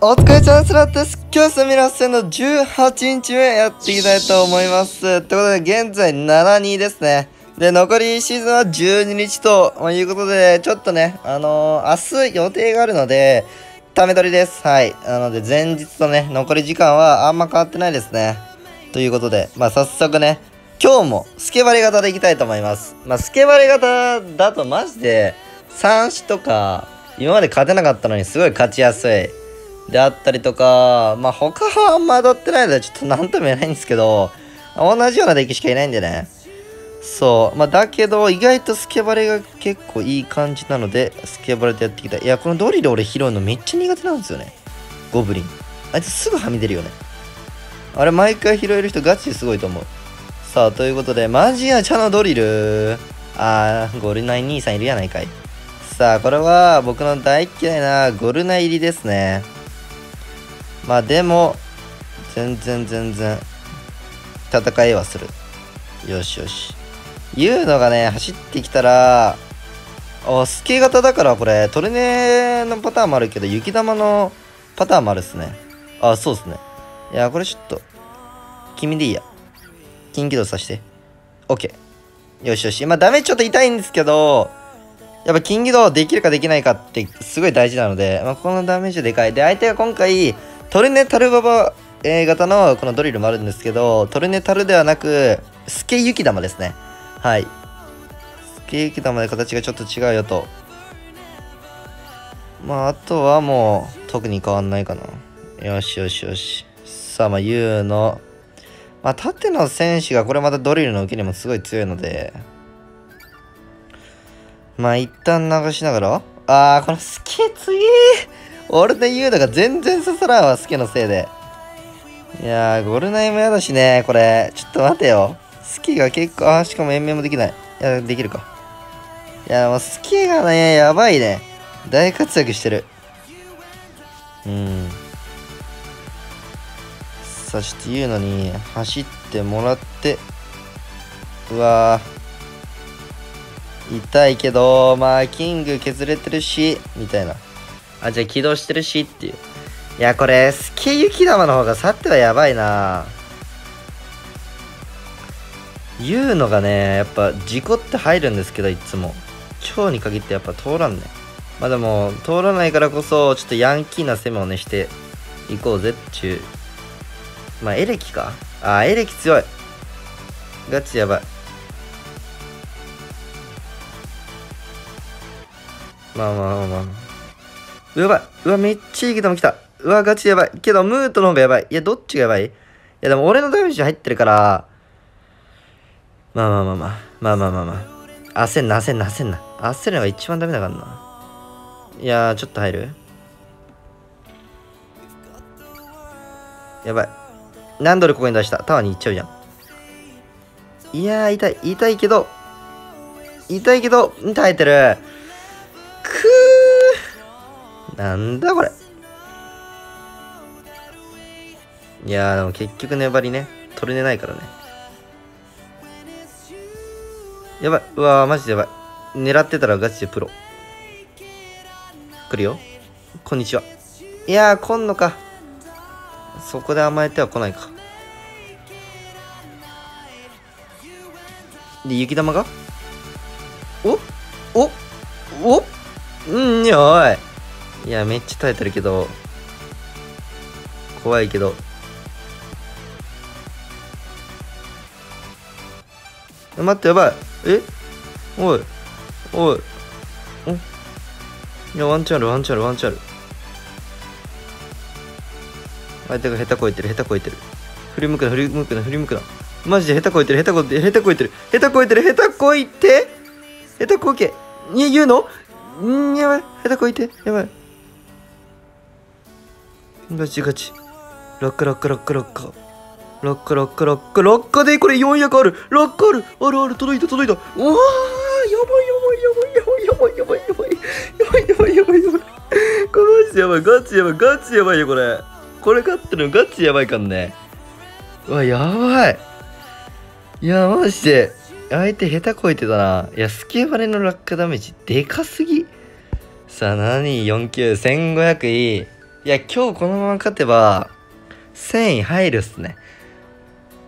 お疲れ様ですラッテス今日スミラ戦の18日目やっていきたいと思います。ということで、現在7-2ですね。で、残りシーズンは12日ということで、ちょっとね、あのー、明日予定があるので、ため取りです。はい。なので、前日とね、残り時間はあんま変わってないですね。ということで、まあ、早速ね、今日もスケバレ型でいきたいと思います。まあ、スケバレ型だとマジで、3子とか、今まで勝てなかったのにすごい勝ちやすい。であったりとか、まあ他はあんま当たってないのでちょっと何とも言えないんですけど、同じようなデッキしかいないんでね。そう。まあだけど意外とスケバレが結構いい感じなので、スケバレでやってきた。いや、このドリル俺拾うのめっちゃ苦手なんですよね。ゴブリン。あいつすぐはみ出るよね。あれ毎回拾える人ガチですごいと思う。さあ、ということで、マジや茶のドリル。あー、ゴルナイ兄さんいるやないかい。さあ、これは僕の大嫌いなゴルナ入りですね。まあでも、全然全然、戦いはする。よしよし。ユーノがね、走ってきたら、あ、スケ型だからこれ、トルネのパターンもあるけど、雪玉のパターンもあるっすね。あ、そうっすね。いや、これちょっと、君でいいや。近畿道さして。OK。よしよし。まあ、ダメちょっと痛いんですけど、やっぱ金義道できるかできないかってすごい大事なので、まあ、このダメージでかい。で、相手が今回、トルネタルババ、型のこのドリルもあるんですけど、トルネタルではなく、スケユキ玉ですね。はい。スケユキ玉で形がちょっと違うよと。まあ、あとはもう、特に変わんないかな。よしよしよし。さあ、まあ、ユーの、まあ、縦の戦士がこれまたドリルの受けにもすごい強いので、まあ、一旦流しながら、あー、このスケ強え俺で言うのが全然刺さらんわ、スケのせいで。いやー、ゴルナイもやだしね、これ。ちょっと待てよ。スケが結構、あー、しかも延命もできない。いや、できるか。いや、もうスケがね、やばいね。大活躍してる。うん。さあ、ちょっと言うのに、走ってもらって、うわー。痛いけど、まあ、キング削れてるし、みたいな。あ、じゃあ起動してるしっていう。いや、これ、スケ雪玉の方が去ってはやばいな言うのがね、やっぱ事故って入るんですけど、いつも。今日に限ってやっぱ通らんね。まあでも、通らないからこそ、ちょっとヤンキーな攻めをね、していこうぜっちゅう。まあ、エレキか。あ、エレキ強い。ガチやばい。まあまあまあまあ。うわ、うわ、めっちゃいいけども来た。うわ、ガチやばい。けど、ムートの方がやばい。いや、どっちがやばい？いや、でも俺のダメージ入ってるから、まあまあまあまあ、まあまあまあまあ。焦んな、焦んな、焦んな。焦るのが一番ダメだからな。いやー、ちょっと入る？やばい。何ドルここに出した？タワーに行っちゃうじゃん。いやー、痛い。痛いけど、痛いけど、耐えてる。なんだこれ。いや、でも結局粘りね、取れないからね。やばい。うわー、マジでやばい。狙ってたらガチでプロ。来るよ。こんにちは。いやー、来んのか。そこで甘えては来ないか。で、雪玉が？お？お？お？うんにおい。いや、めっちゃ耐えてるけど。怖いけど。待って、やばい。え？おい。おい。お？いや、ワンチャンある、ワンチャンある、ワンチャンある。相手が下手こいてる、下手こいてる。振り向くな、振り向くな、振り向くな。マジで下手こいてる、下手こいてる、下手こいてる、下手こいてる、下手こいて？下手こいけ。に、言うの？んやばい。下手こいて？やばい。ガチガチ。落下落下落下落下。落下落下落下落下でこれ400ある。落下ある。あるある。届いた届いた。うわーやばいやばいやばいやばいやばいやばいやばい。やばいやばいやばいこれマジやばいガチやばいガチやばいよこれ。これ勝ってるのガチやばいかんね。うわやばい。いやマジで。相手下手こいてたな。いやスケバレの落下ダメージでかすぎ。さあ何？49 1500いい。いや、今日このまま勝てば、1000位入るっすね。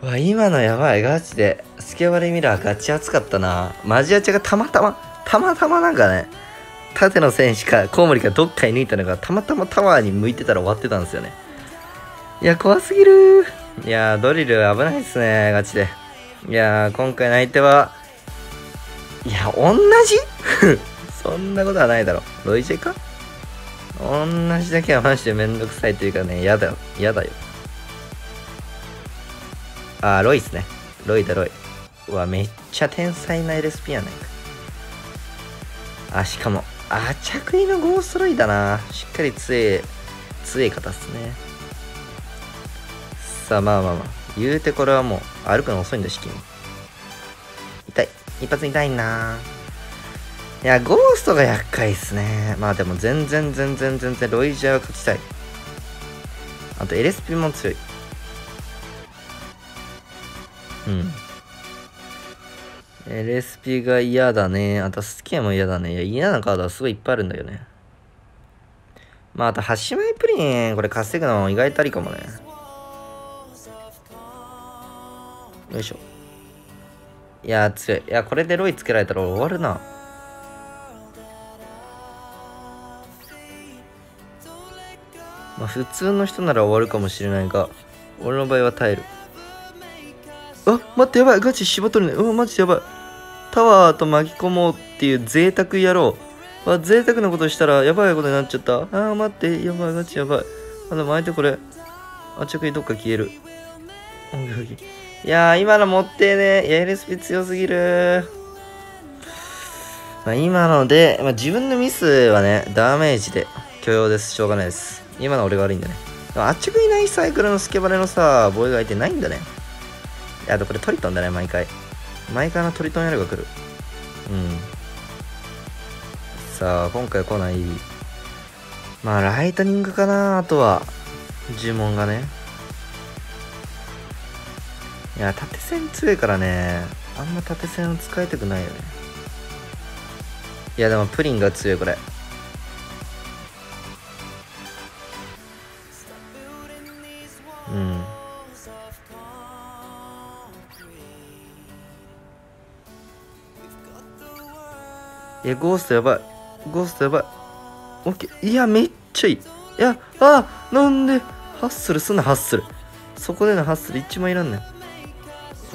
うわ、今のやばい、ガチで。スケバレミラーガチ熱かったな。マジアチャがたまたま、たまたまなんかね、縦の線しか、コウモリがどっかに抜いたのが、たまたまタワーに向いてたら終わってたんですよね。いや、怖すぎるいやドリル危ないっすね、ガチで。いや今回の相手は、いや、同じ？そんなことはないだろ。ロイジェか？同じだけはマジでめんどくさいというかね、嫌だよ。嫌だよ。あー、ロイっすね。ロイだ、ロイ。うわ、めっちゃ天才な LSP やないか。あ、しかも、あ、着衣のゴーストロイだな。しっかり強い、強い方っすね。さあ、まあまあまあ。言うてこれはもう、歩くの遅いんだし、君。痛い。一発痛いないや、ゴーストが厄介っすね。まあでも全然全然全然ロイジャーは勝ちたい。あと LSP も強い。うん。LSP が嫌だね。あとスケも嫌だね。いや、嫌なカードはすごいいっぱいあるんだよね。まあ、あと、端前プリン、これ稼ぐの意外とありかもね。よいしょ。いや、強い。いや、これでロイつけられたら終わるな。まあ、普通の人なら終わるかもしれないが、俺の場合は耐える。あ、待ってやばい、ガチ絞っとるね。うわ、マジやばい。タワーと巻き込もうっていう贅沢やろう。あ、贅沢なことしたらやばいことになっちゃった。あー、待って、やばい、ガチやばい。あ、でも相手これ、あ、着にどっか消える。いやー、今の持ってね。いや、LSP 強すぎるまあ、今ので、まあ、自分のミスはね、ダメージで許容です。しょうがないです。今の俺が悪いんだね。あっちがいないサイクルのスケバレのさ、防衛が相手ないんだね。いや、あとこれトリトンだね、毎回。毎回のトリトンやるが来る。うん。さあ、今回来ない。まあ、ライトニングかな、あとは。呪文がね。いや、縦線強いからね。あんま縦線を使いたくないよね。いや、でもプリンが強い、これ。うん。いやゴーストやばい。ゴーストやばい。オッケーいやめっちゃいい。いやあなんでハッスルすんなハッスル。そこでのハッスル一番いらんねん。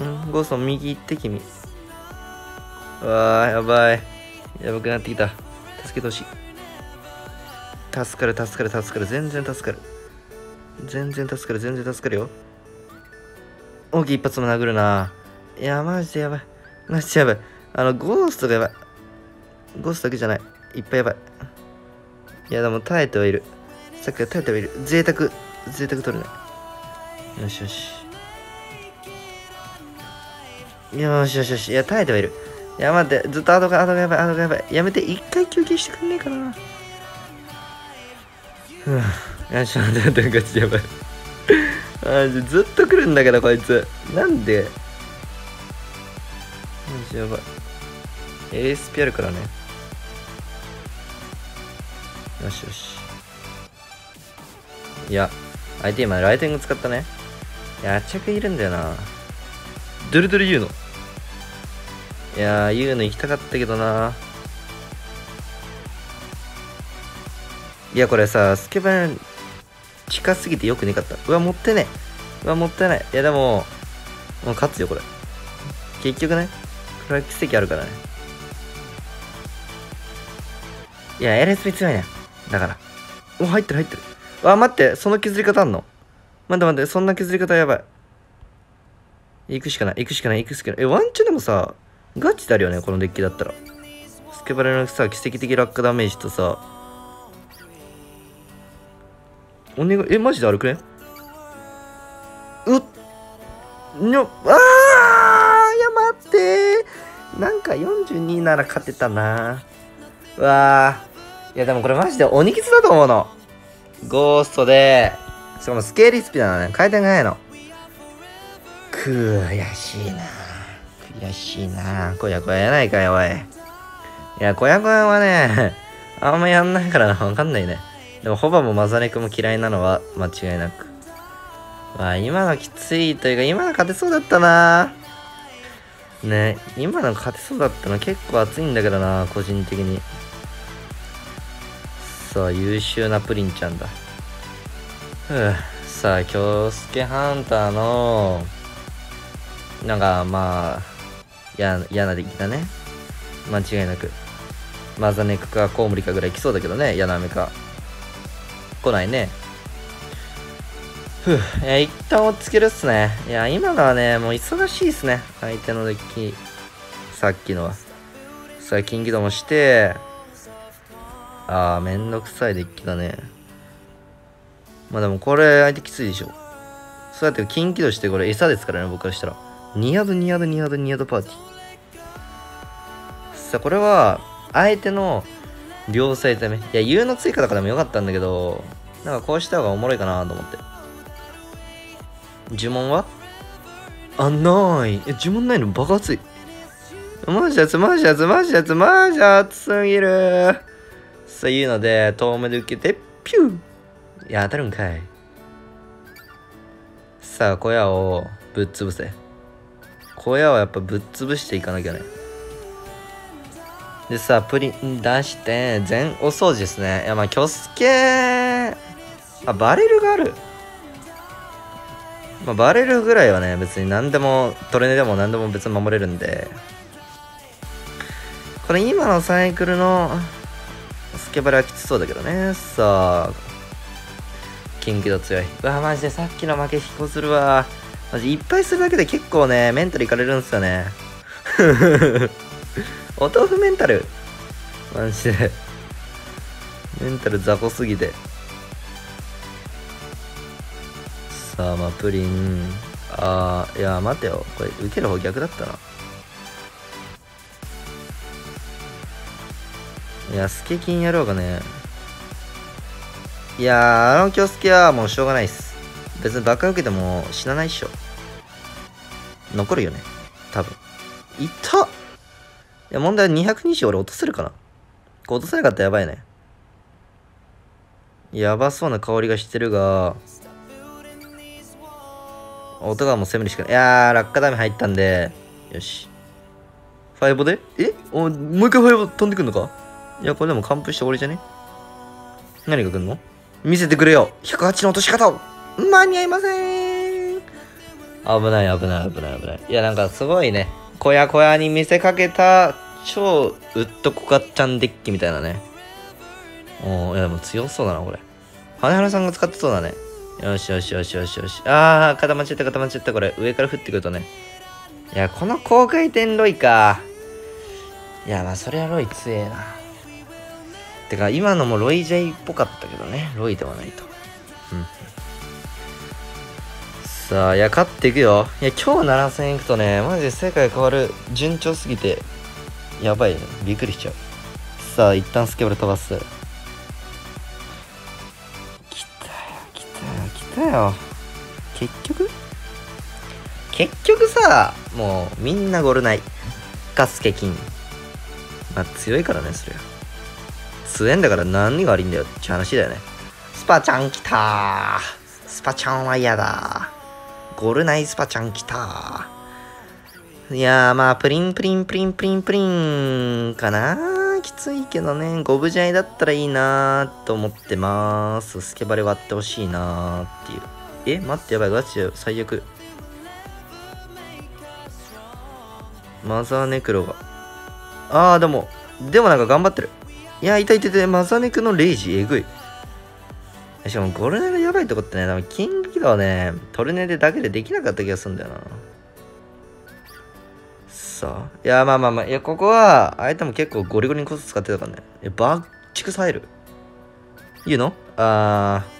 うんゴースト右行って君。わーやばい。やばくなってきた。助けてほしい。助かる助かる助かる。全然助かる。全然助かる、全然助かるよ。大きい一発も殴るな。いや、マジでやばい。マジでやばい。あの、ゴーストがやばい。ゴーストだけじゃない。いっぱいやばい。いや、でも耐えてはいる。さっきから耐えてはいる。贅沢。贅沢取るね。よしよし。よしよしよし。いや、耐えてはいる。いや、待って。ずっと後が、後がやばい、後がやばい。やめて。一回休憩してくんねえかな。ふぅ。よし、待って待って、ガチやばい。あずっと来るんだけど、こいつ。なんでよし、やばい。ASP あるからね。よしよし。いや、相手今ライティング使ったね。いや、着いるんだよな。ドゥルドゥル言うの。いやー、言うの行きたかったけどな。いや、これさ、スケバン近すぎてよくねかった。うわ、もってねうわ、もったいない。いや、でも、もう勝つよ、これ。結局ね、これは奇跡あるからね。いや、LSP 強いね。だから。お、入ってる入ってる。うわ、待って、その削り方あんの？待って待って、そんな削り方やばい。行くしかない、行くしかない、行くしかない。え、ワンチャンでもさ、ガチであるよね、このデッキだったら。スケバレのさ、奇跡的落下ダメージとさ、お願い、え、マジで歩くねうっにょ、あーいや待って。なんか42なら勝てたな。うわー。いやでもこれマジで鬼キツだと思うの。ゴーストで。しかもスケールスピーなのね。回転がないの。悔しいな。悔しいな。こやこややないかよおい。いやこやこやはねあんまやんないからわかんないね。でもホバもマザネクも嫌いなのは間違いなく。まあ今のきついというか今の勝てそうだったな。ね今の勝てそうだったの結構熱いんだけどな個人的に。さあ優秀なプリンちゃんだ。ふうさあ京介ハンターのなんかまあや嫌な出来だね。間違いなく。マザネクかコウモリかぐらい来そうだけどね嫌な雨か。来ないね。ふういや一旦落ち着けるっすね。いや今のはねもう忙しいっすね。相手のデッキさっきのは。さあ近畿度もして。ああめんどくさいデッキだね。まあでもこれ相手きついでしょ。そうやって近畿度してこれ餌ですからね僕からしたら。ニヤドニヤドニヤドニヤドパーティー。さあこれは相手の両サイズ目いや U の追加とかでもよかったんだけどなんかこうした方がおもろいかなと思って。呪文は？あない。え呪文ないの？バカ熱い。マジ熱マジ熱マジ熱マジ熱すぎる。そういうので遠目で受けてピュー。いや当たるんかい。さあ小屋をぶっ潰せ。小屋をやっぱぶっ潰していかなきゃね。でさプリン出して全お掃除ですね。いやまあキョスケあバレルがある。まあバレルぐらいはね別に何でもトレネでも何でも別に守れるんで。これ今のサイクルのスケバレはきつそうだけどね。さあ緊急度強い。うわマジでさっきの負け引こするわ。マジいっぱいするだけで結構ねメンタルいかれるんですよね。お豆腐メンタル。マジで。メンタル雑魚すぎて。さあまあプリン。あーいや待てよ。これ受ける方逆だったな。いやスケキンやろうかね。いやーあの京介はもうしょうがないっす。別に爆破受けても死なないっしょ。残るよね。多分。いったいや問題は220俺落とせるかな？落とせなかったらやばいね。やばそうな香りがしてるが。音がもう攻めるしかない。いやー落下ダメ入ったんで。よし。ファイボで？え？おもう一回ファイボ飛んでくんのか？いやこれでも完封して終わりじゃね？何が来んの？見せてくれよ。108の落とし方を。間に合いません。危ない危ない危ない危ない。いやなんかすごいね。小屋小屋に見せかけた超ウッドコカちゃんデッキみたいなね。おいやでも強そうだなこれ。羽原さんが使ってそうだね。よしよしよしよしよし。あー固まっちゃった固まっちゃったこれ。上から降ってくるとね。いやこの高回転ロイか。いやまあそれはロイ強えな。てか今のもロイジェイっぽかったけどね。ロイではないと。さあいや勝っていくよ。いや今日7000いくとねマジで世界変わる順調すぎてやばいね。びっくりしちゃう。さあ一旦スケボー飛ばす。来たよ来たよ来たよ。結局？結局さもうみんなゴルナイかスケキンまあ強いからねそりゃ強えんだから何が悪いんだよって話だよね。スパちゃん来たスパちゃんは嫌だゴルナイスパちゃん来た。いやーまあプリンプリンプリンプリンプリンかな。きついけどね。ゴブジャイだったらいいなーと思ってます。スケバレ割ってほしいなーっていう。え待ってやばいガチで最悪。マザーネクロが。あーでもでもなんか頑張ってる。いや、いたいたい、マザーネクのレイジ、えぐい。しかも、ゴルネがやばいとこってね、多分、キングキドはね、トルネでだけでできなかった気がするんだよな。さあ。いや、まあまあまあ、いや、ここは、相手も結構ゴリゴリにコス使ってたからね。え、バッチクサイル。言うのあー。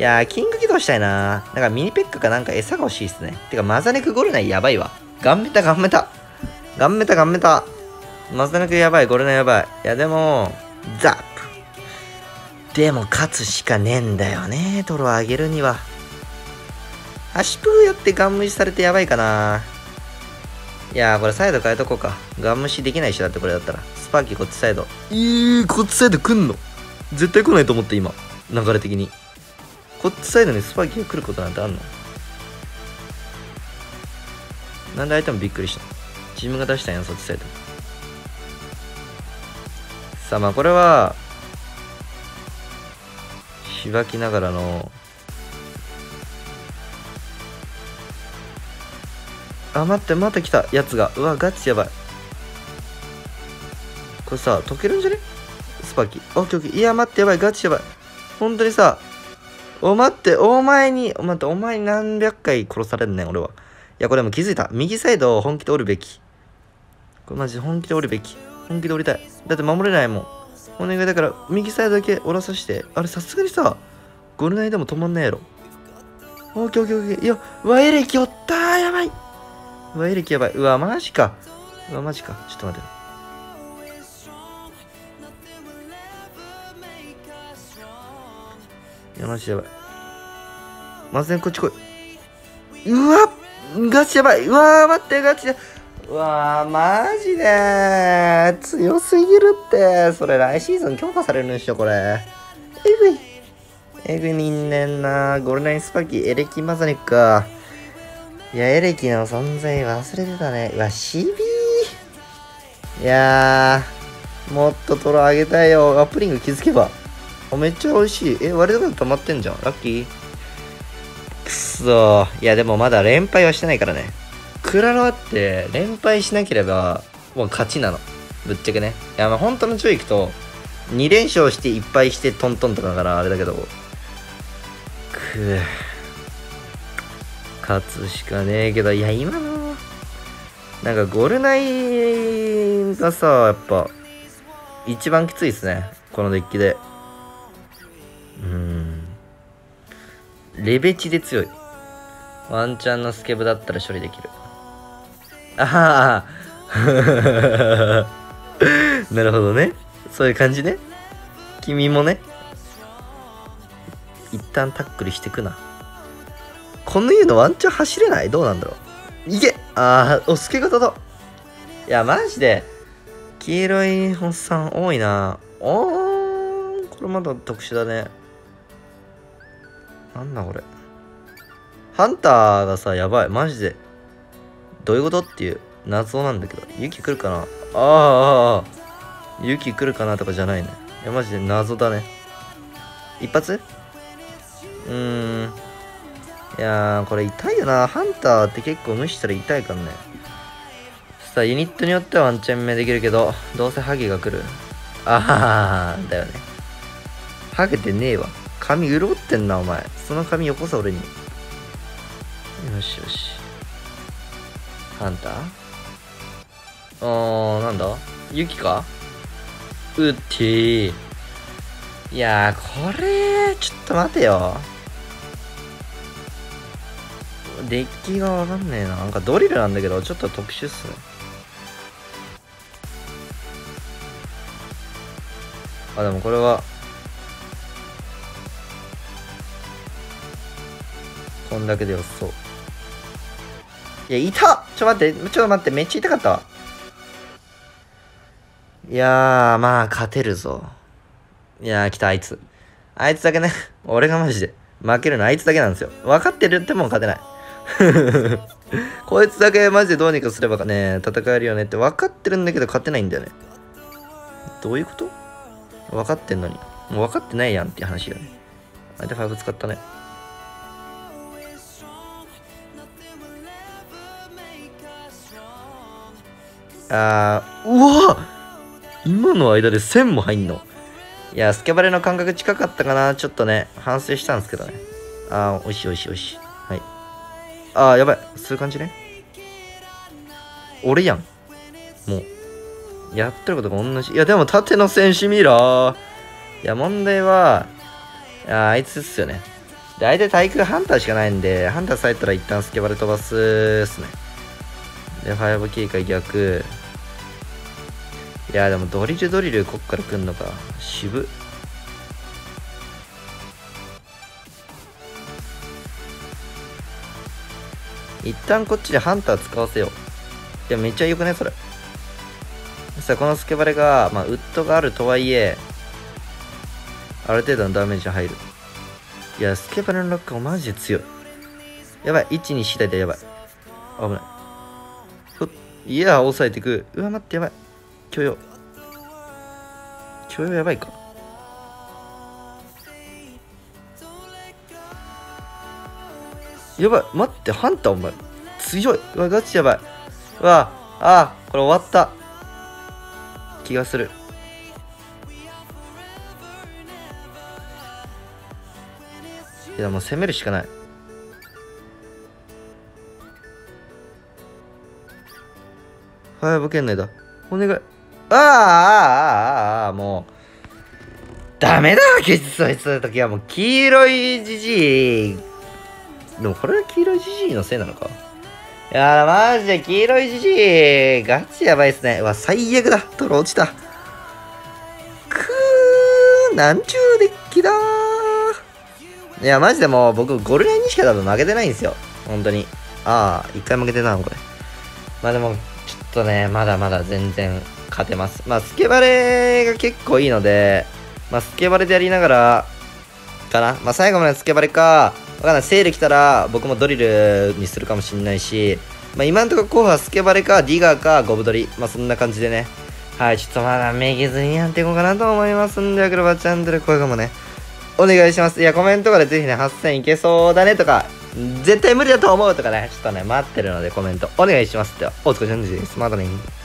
いやキング起動したいななんかミニペックかなんか餌が欲しいっすね。てか、マザネクゴルナイやばいわ。ガンメタガンメタ。ガンメタガンメタ。マザネクやばい、ゴルナイやばい。いや、でも、ザップ。でも、勝つしかねえんだよね、トロ上げるには。足プーやってガン無視されてやばいかな。いやー、これサイド変えとこうか。ガン無視できないしだって、これだったら。スパーキーこっちサイド。えー、こっちサイド来んの？絶対来ないと思って今流れ的にこっちサイドにスパイキーが来ることなんてあんの？なんで相手もびっくりした？自分が出したんやそっちサイドさあまあこれはしばきながらのあ待ってまた来た。やつが。うわガチやばい。これさ溶けるんじゃね？スパキ。オッケーオッケー。いや待ってやばい。ガチやばい。本当にさお待ってお前に待ってお前に何百回殺されんねん俺は。いやこれも気づいた。右サイドを本気で折るべき。これマジ本気で折るべき。本気で折りたい。だって守れないもん。お願いだから右サイドだけ折らさして。あれさすがにさゴルナイでも止まんないやろ。オッケーオッケーオッケー。いやワエレキおったーやばい。ワエレキやばいうわマジか。うわマジか。ちょっと待って。いやマジやばい。まずねこっち来い。うわガチやばい。うわ待ってガチでうわマジで強すぎるってそれ来シーズン強化されるんでしょこれ。えぐい。えぐいにんねんなゴルナインスパーキーエレキマザニックか。いやエレキの存在忘れてたね。うわシビー。いやーもっとトロあげたいよ。アップリング気づけば。あめっちゃ美味しい。え割と溜まってんじゃん。ラッキー。くそー。いやでもまだ連敗はしてないからね。クラロワって連敗しなければもう勝ちなの。ぶっちゃけね。いやまあ本当の注意いくと2連勝して1敗してトントンとかだからあれだけど。くぅ勝つしかねえけどいや今のなんかゴルナイがさやっぱ一番きついですねこのデッキで。うん。レベチで強い。ワンチャンのスケブだったら処理できる。あはあ なるほどね。そういう感じね。君もね。一旦タックルしてくな。この家のワンチャン走れない？どうなんだろう？いけ！ああおスケ型だ。いやマジで。黄色いおっさん多いな。おーこれまだ特殊だね。なんだこれ。ハンターがさやばい。マジで。どういうこと？っていう。謎なんだけど。雪来るかな？ああああ雪来るかなとかじゃないね。いやマジで謎だね。一発？うーん。いやーこれ痛いよな。ハンターって結構無視したら痛いからね。さあユニットによってはワンチャン目できるけどどうせハゲが来る。ああだよね。ハゲてねえわ。髪潤ってんなお前。その髪よこせ俺に。よしよし。ハンター？あーなんだ？ユキか？うってーいやーこれちょっと待てよ。デッキがわかんねえな。なんかドリルなんだけどちょっと特殊っすね。あでもこれはこんだけでよそう。いや痛っちょ待ってちょっと待ってめっちゃ痛かったわ。いやーまあ勝てるぞ。いやー来たあいつ。あいつだけね。俺がマジで。負けるのあいつだけなんですよ。分かってるっても勝てない。こいつだけマジでどうにかすればね戦えるよねって分かってるんだけど勝てないんだよね。どういうこと？分かってんのに。もう分かってないやんっていう話よね。相手5使ったね。あーうわ今の間で1000も入んの？いやスケバレの感覚近かったかな。ちょっとね反省したんですけどね。あーおいしいおいしいおいしい。はいあやばい。そういう感じね。俺やん。もう。やってることが同じ。いやでも縦の選手見ろいや問題はいやあいつっすよね。で相手対空ハンターしかないんでハンターされたら一旦スケバレ飛ばすっすね。で5キーか逆。いやでもドリルドリルこっから来んのか。渋一旦こっちでハンター使わせよういやめっちゃよくねそれさあこのスケバレが、まあ、ウッドがあるとはいえある程度のダメージ入る。いや、スケバレのロックマジで強い。やばい、1、2次第でやばい。危ない。ふっいや、抑えてく。うわ、待って、やばい。許容。許容やばいか。やばい、待って、ハンターお前。強い。うわ、ガチやばい。うわ、ああ、これ終わった。気がする。いや、もう攻めるしかない。はい、ボケんないだ。お願い。ああ、ああ、ああ、もう。ダメだ、技術そいつの時はもう黄色いじじい。でもこれは黄色いじじいのせいなのか？いやー、マジで黄色いじじい。ガチやばいっすね。うわ、最悪だ。トロ落ちた。くー、なんちゅうデッキだいや、マジでもう僕、ゴルレンにしか多分負けてないんですよ。本当に。ああ、一回負けてたの、これ。まあでも、ちょっとね、まだまだ全然勝てます。まあ、スケバレが結構いいので、まあ、スケバレでやりながら、かな。まあ、最後までスケバレか、わかんない。セール来たら、僕もドリルにするかもしんないし、まあ、今んところ候補はスケバレか、ディガーか、ゴブドリ。まあ、そんな感じでね。はい、ちょっとまだめげずにやっていこうかなと思いますんで、アクロバチャンネル、これかもね、お願いします。いや、コメントとかでぜひね、8000いけそうだねとか、絶対無理だと思うとかね、ちょっとね、待ってるのでコメントお願いします。では、お疲れ様です。またね。